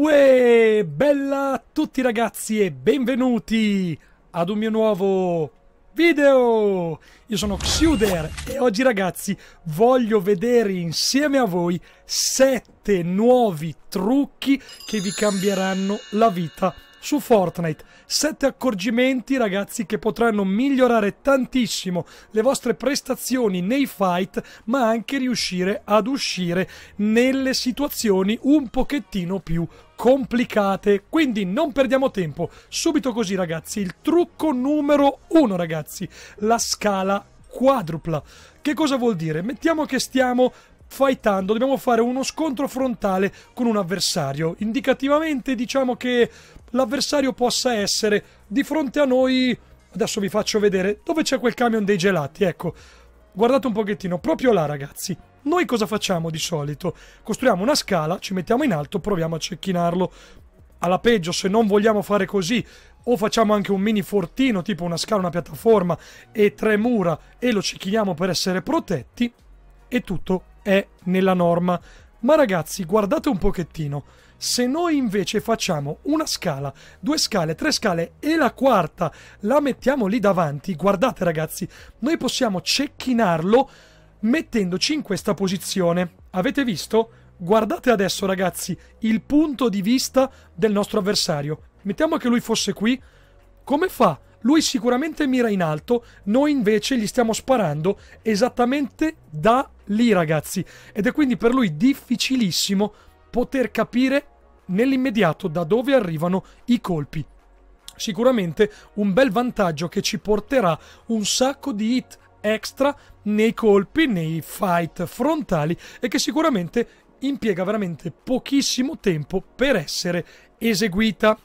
Uè, bella a tutti ragazzi e benvenuti ad un mio nuovo video! Io sono Xuder e oggi ragazzi voglio vedere insieme a voi 7 nuovi trucchi che vi cambieranno la vita su Fortnite. 7 accorgimenti, ragazzi, che potranno migliorare tantissimo le vostre prestazioni nei fight, ma anche riuscire ad uscire nelle situazioni un pochettino più complicate. Quindi non perdiamo tempo. Subito così, ragazzi, il trucco numero 1, ragazzi, la scala quadrupla. Che cosa vuol dire? Mettiamo che stiamo fightando, dobbiamo fare uno scontro frontale con un avversario. Indicativamente diciamo che l'avversario possa essere di fronte a noi. Adesso vi faccio vedere dove c'è quel camion dei gelati. Ecco, guardate un pochettino, proprio là, ragazzi. Noi cosa facciamo di solito? Costruiamo una scala, ci mettiamo in alto, proviamo a cecchinarlo. Alla peggio, se non vogliamo fare così, o facciamo anche un mini fortino, tipo una scala, una piattaforma e tre mura, e lo cecchiniamo per essere protetti, e tutto è nella norma. Ma ragazzi, guardate un pochettino. Se noi invece facciamo una scala, due scale, tre scale e la quarta la mettiamo lì davanti, guardate ragazzi, noi possiamo cecchinarlo mettendoci in questa posizione. Avete visto? Guardate adesso ragazzi il punto di vista del nostro avversario. Mettiamo che lui fosse qui. Come fa? Lui sicuramente mira in alto, noi invece gli stiamo sparando esattamente da lì ragazzi. Ed è quindi per lui difficilissimo poter capire nell'immediato da dove arrivano i colpi. Sicuramente un bel vantaggio che ci porterà un sacco di hit extra nei colpi, nei fight frontali e che sicuramente impiega veramente pochissimo tempo per essere eseguita.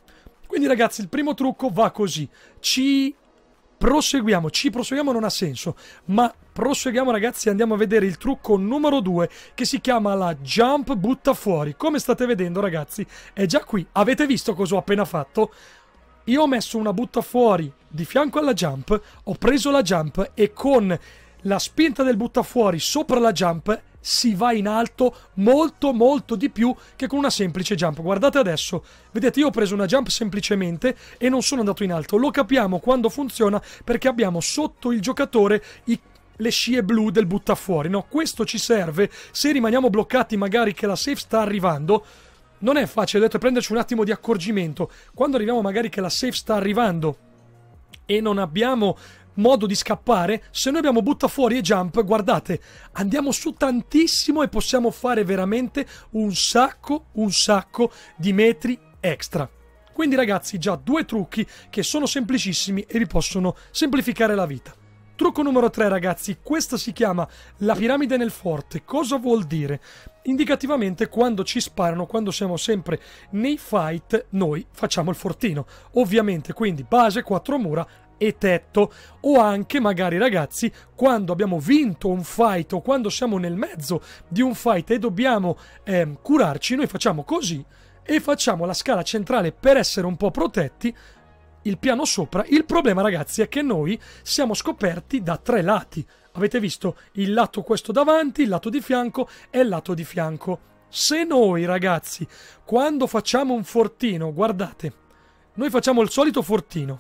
Quindi ragazzi il primo trucco va così, ci proseguiamo, ci proseguiamo non ha senso, ma proseguiamo ragazzi andiamo a vedere il trucco numero 2 che si chiama la jump butta fuori. Come state vedendo ragazzi è già qui, avete visto cosa ho appena fatto? Io ho messo una butta fuori di fianco alla jump, ho preso la jump e con la spinta del buttafuori sopra la jump si va in alto molto molto di più che con una semplice jump. Guardate adesso, vedete io ho preso una jump semplicemente e non sono andato in alto. Lo capiamo quando funziona perché abbiamo sotto il giocatore i le scie blu del buttafuori, no? Questo ci serve se rimaniamo bloccati magari che la safe sta arrivando. Non è facile, ho detto prenderci un attimo di accorgimento. Quando arriviamo magari che la safe sta arrivando e non abbiamo modo di scappare, se noi abbiamo butta fuori e jump, guardate, andiamo su tantissimo e possiamo fare veramente un sacco, un sacco di metri extra. Quindi ragazzi, già due trucchi che sono semplicissimi e vi possono semplificare la vita. Trucco numero 3 ragazzi, questa si chiama la piramide nel forte. Cosa vuol dire? Indicativamente quando ci sparano, quando siamo sempre nei fight, noi facciamo il fortino. Ovviamente quindi base, quattro mura, e tetto o anche magari ragazzi quando abbiamo vinto un fight o quando siamo nel mezzo di un fight e dobbiamo eh, curarci noi facciamo così e facciamo la scala centrale per essere un po' protetti il piano sopra. Il problema ragazzi è che noi siamo scoperti da tre lati. Avete visto? Il lato questo davanti il lato di fianco e il lato di fianco. Se noi ragazzi quando facciamo un fortino guardate noi facciamo il solito fortino.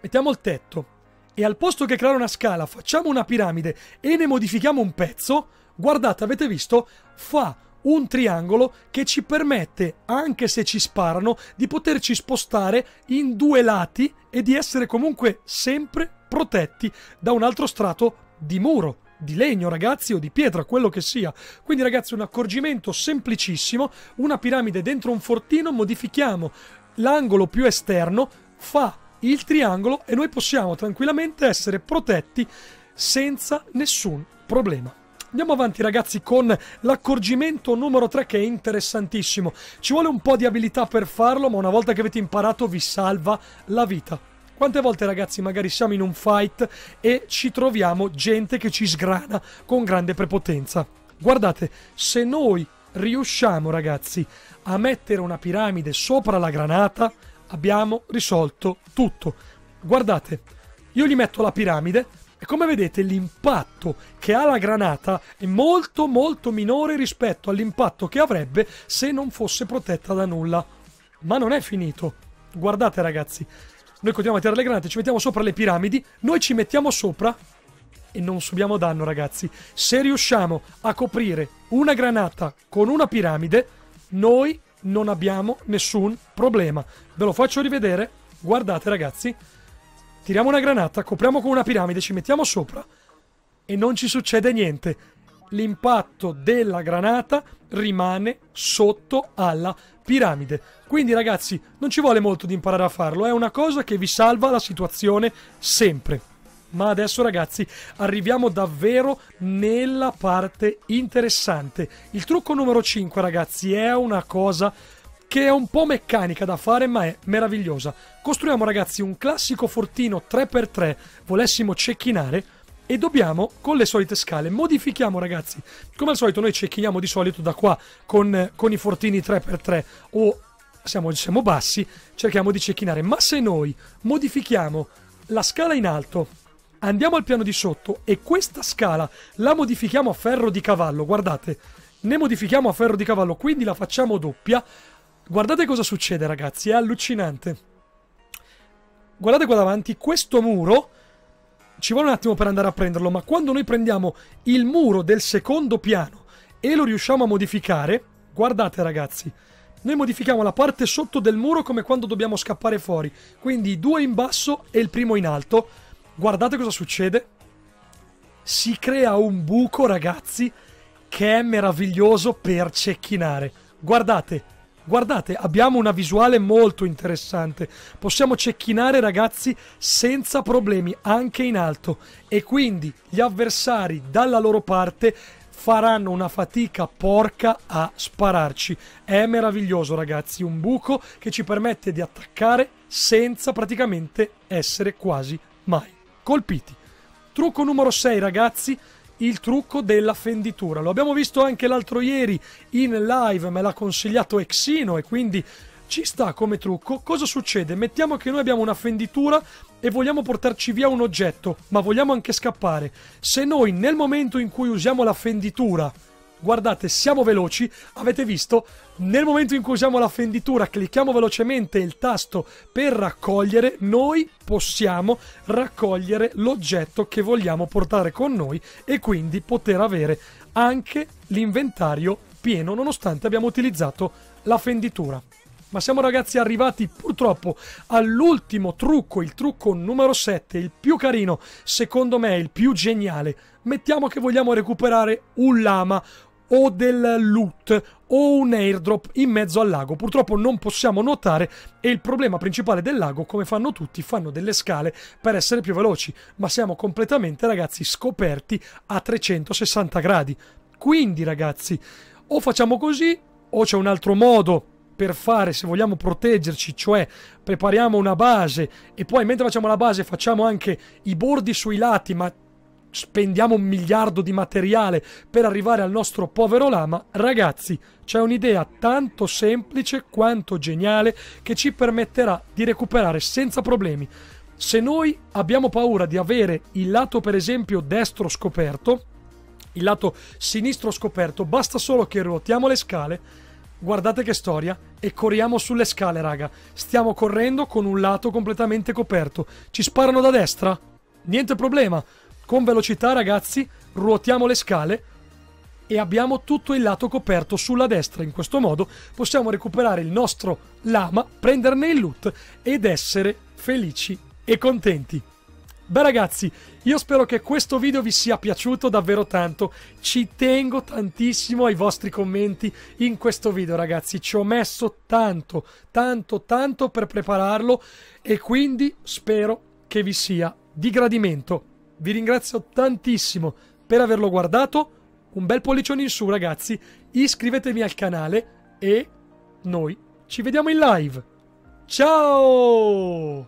Mettiamo il tetto e al posto che creare una scala facciamo una piramide e ne modifichiamo un pezzo, guardate, avete visto? Fa un triangolo che ci permette, anche se ci sparano, di poterci spostare in due lati e di essere comunque sempre protetti da un altro strato di muro di legno, ragazzi, o di pietra, quello che sia. Quindi, ragazzi, un accorgimento semplicissimo: una piramide dentro un fortino, modifichiamo l'angolo più esterno, fa il triangolo e noi possiamo tranquillamente essere protetti senza nessun problema. Andiamo avanti ragazzi con l'accorgimento numero 3 che è interessantissimo. Ci vuole un po' di abilità per farlo, ma una volta che avete imparato vi salva la vita. Quante volte ragazzi magari siamo in un fight e ci troviamo gente che ci sgrana con grande prepotenza. Guardate, se noi riusciamo ragazzi a mettere una piramide sopra la granata, abbiamo risolto tutto. Guardate, io gli metto la piramide, E come vedete l'impatto che ha la granata è molto molto minore rispetto all'impatto che avrebbe se non fosse protetta da nulla. Ma non è finito. Guardate ragazzi, noi continuiamo a tirare le granate, ci mettiamo sopra le piramidi, noi ci mettiamo sopra e non subiamo danno ragazzi. Se riusciamo a coprire una granata con una piramide, noi non abbiamo nessun problema. Ve lo faccio rivedere. Guardate ragazzi. Tiriamo una granata, copriamo con una piramide, ci mettiamo sopra e non ci succede niente. L'impatto della granata rimane sotto alla piramide. Quindi ragazzi, non ci vuole molto di imparare a farlo, è una cosa che vi salva la situazione sempre. Ma adesso ragazzi arriviamo davvero nella parte interessante. Il trucco numero 5 ragazzi è una cosa che è un po' meccanica da fare ma è meravigliosa. Costruiamo ragazzi un classico fortino 3x3, volessimo cecchinare e dobbiamo con le solite scale modifichiamo ragazzi. Come al solito noi cecchiniamo di solito da qua con, con i fortini 3x3 o siamo, siamo bassi, cerchiamo di cecchinare. Ma se noi modifichiamo la scala in alto andiamo al piano di sotto e questa scala la modifichiamo a ferro di cavallo, guardate, ne modifichiamo a ferro di cavallo, quindi la facciamo doppia. Guardate cosa succede ragazzi, è allucinante. Guardate qua davanti, questo muro ci vuole un attimo per andare a prenderlo, ma quando noi prendiamo il muro del secondo piano e lo riusciamo a modificare, guardate ragazzi, noi modifichiamo la parte sotto del muro come quando dobbiamo scappare fuori, quindi due in basso e il primo in alto Guardate cosa succede. Si crea un buco, ragazzi, che è meraviglioso per cecchinare. Guardate, guardate, abbiamo una visuale molto interessante. Possiamo cecchinare, ragazzi, senza problemi, anche in alto. E quindi gli avversari dalla loro parte faranno una fatica porca a spararci. È meraviglioso, ragazzi, un buco che ci permette di attaccare senza praticamente essere quasi mai colpiti. Trucco numero 6 ragazzi, il trucco della fenditura. Lo abbiamo visto anche l'altro ieri in live, me l'ha consigliato Exino e quindi ci sta come trucco. Cosa succede? Mettiamo che noi abbiamo una fenditura e vogliamo portarci via un oggetto, ma vogliamo anche scappare. Se noi nel momento in cui usiamo la fenditura guardate, siamo veloci, avete visto? Nel momento in cui usiamo la fenditura, clicchiamo velocemente il tasto per raccogliere, noi possiamo raccogliere l'oggetto che vogliamo portare con noi e quindi poter avere anche l'inventario pieno nonostante abbiamo utilizzato la fenditura. Ma siamo ragazzi arrivati purtroppo all'ultimo trucco, il trucco numero 7, il più carino, secondo me il più geniale. Mettiamo che vogliamo recuperare un lama, o del loot o un airdrop in mezzo al lago. Purtroppo non possiamo nuotare e il problema principale del lago, come fanno tutti, fanno delle scale per essere più veloci, ma siamo completamente ragazzi scoperti a 360 gradi. Quindi ragazzi, o facciamo così o c'è un altro modo per fare se vogliamo proteggerci, cioè prepariamo una base e poi mentre facciamo la base facciamo anche i bordi sui lati, ma spendiamo un miliardo di materiale per arrivare al nostro povero lama, ragazzi, c'è un'idea tanto semplice quanto geniale che ci permetterà di recuperare senza problemi. Se noi abbiamo paura di avere il lato, per esempio, destro scoperto, il lato sinistro scoperto, basta solo che ruotiamo le scale, guardate che storia, e corriamo sulle scale, raga. Stiamo correndo con un lato completamente coperto. Ci sparano da destra? Niente problema con velocità, ragazzi, ruotiamo le scale e abbiamo tutto il lato coperto sulla destra. In questo modo possiamo recuperare il nostro lama, prenderne il loot ed essere felici e contenti. Beh ragazzi, io spero che questo video vi sia piaciuto davvero tanto. Ci tengo tantissimo ai vostri commenti in questo video ragazzi. Ci ho messo tanto, tanto, tanto per prepararlo e quindi spero che vi sia di gradimento. Vi ringrazio tantissimo per averlo guardato. Un bel pollicione in su, ragazzi. Iscrivetevi al canale e noi ci vediamo in live. Ciao!